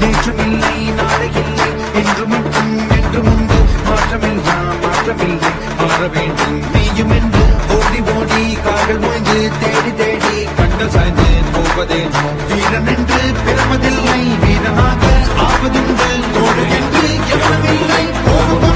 நேற்றும் இல்லை நாளை இல்லை என்று மட்டும் என்று முன்பு மாற்றமில்லா மாற்றமில்லை மாற வேண்டும் நீயும் என்று ஓடி ஓடி காவல் மொழிந்து தேடி தேடி கண்கள் சாய்ந்து போவதேனோ வீரன் என்று பிறப்பதில்லை வீரனாக ஆவதுண்டு தோழன் என்று எவனமில்லை போகும்